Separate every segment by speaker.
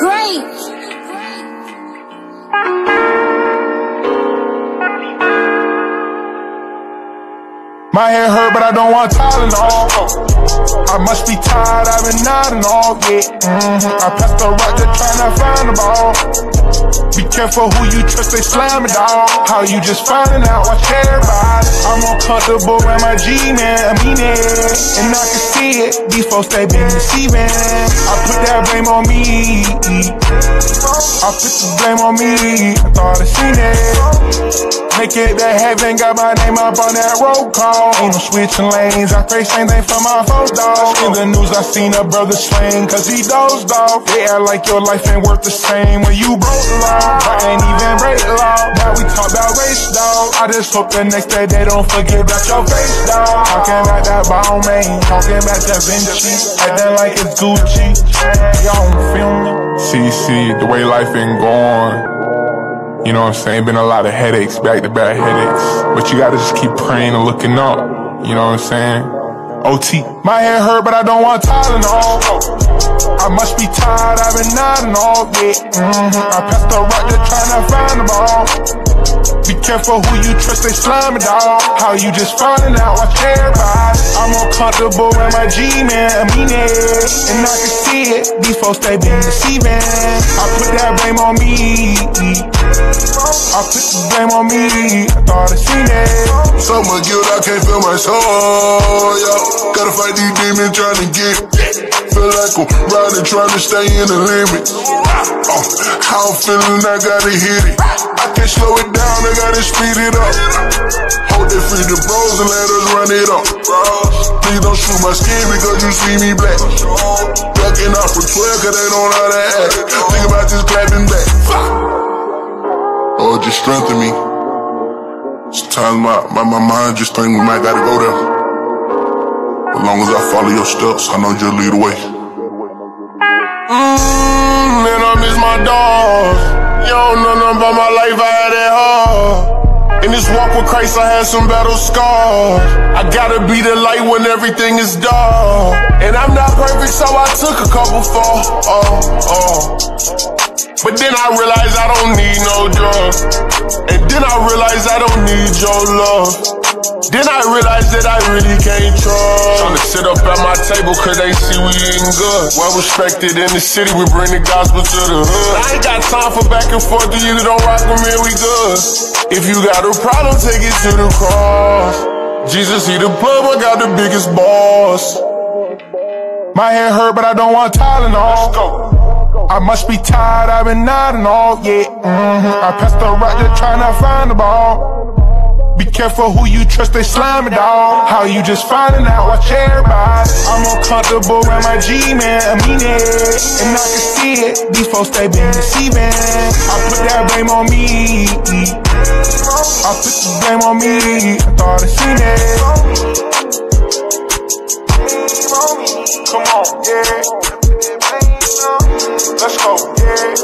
Speaker 1: great.
Speaker 2: My head hurt, but I don't want Tylenol. I must be tired, I've been nodding all, yeah. Mm-hmm. I passed the rock, just trying to find the ball. Be careful who you trust, they slam it dog. How you just finding out, watch everybody. I'm uncomfortable around my G-man, I mean it. And I can see it, these folks, they been deceiving. I put that blame on me. I put the blame on me, I thought I seen it. Make it to heaven, got my name up on that roll call. Ain't no switching lanes, I pray same thing for my folks, dog. In the news, I seen a brother slain, cause he dozed off. They act like your life ain't worth the same when you broke the law. I ain't even break law. Now we talk about race, dog. I just hope the next day they don't forget about your face, dog. Talking about that ball man, talking about that Vinci, acting like it's Gucci. Y'all don't feel me? See, the way life been going. You know what I'm saying? Been a lot of headaches, back to back headaches. But you gotta just keep praying and looking up. You know what I'm saying? OT. My head hurt, but I don't want Tylenol. I must be tired, I've been nodding all, day. Mm-hmm. I passed the rock, just trying to find the ball. Be careful who you trust, they slime it, dog. How you just finding out, watch everybody. I'm uncomfortable around my G-man, I mean it. And I can see it, these folks, they been deceiving. I put that blame on me. I put the blame on me, I thought I seen it.
Speaker 3: So much guilt, I can't feel my soul, yeah. Gotta fight these demons trying to get Feel like I'm riding, trying to stay in the limit. Oh, how I'm feeling, I gotta hit it. I can't slow it down, I gotta speed it up. Hold that free the bros and let us run it up. Please don't shoot my skin because you see me black. Ducking off for 12 cause they don't know how to act. Strengthen me. Sometimes my, my, my mind just think we might gotta go there. As long as I follow your steps, I know you'll lead the way.
Speaker 2: Mmm, In this walk with Christ, I had some battle scars. I gotta be the light when everything is dark. And I'm not perfect, so I took a couple falls. Oh, oh. But then I realized I don't need no drugs. And then I realized I don't need your love. Then I realized that I really can't trust. Trying to sit up at my table cause they see we eating good. Well respected in the city, we bring the gospel to the hood. I ain't got time for back and forth, you either don't rock with me we good. If you got a problem, take it to the cross. Jesus, he the plug, I got the biggest boss. My head hurt, but I don't want Tylenol. Let's go. I must be tired, I've been nodding all, yeah. Mm-hmm. I passed the rock, just trying to find the ball. Be careful who you trust, they slime it dog. How you just finding out, watch everybody. I'm uncomfortable around my G-man, I mean it. And I can see it, these folks, they been deceiving. I put that blame on me. I put the blame on me, I thought I seen it. Come on, yeah. Let's go. Yeah.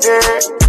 Speaker 2: Yeah.